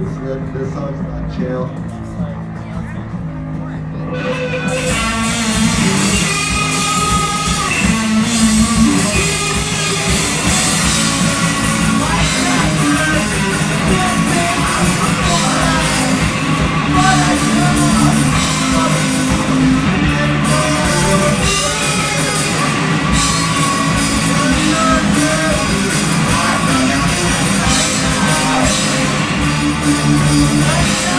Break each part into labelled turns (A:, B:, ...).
A: This, this song's not chill. Let's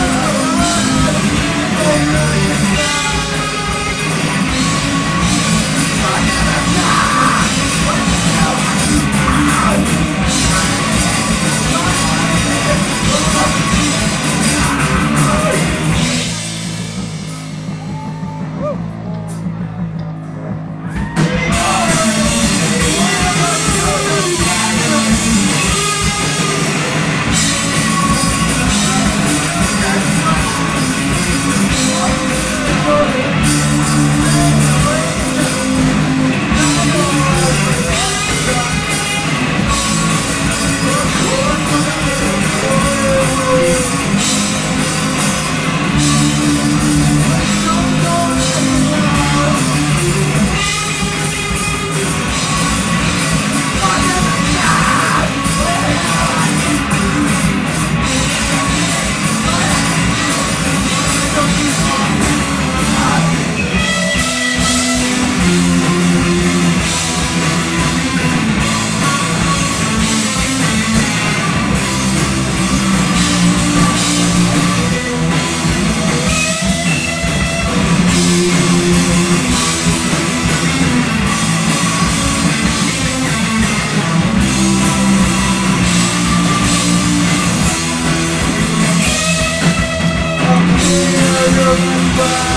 A: Back,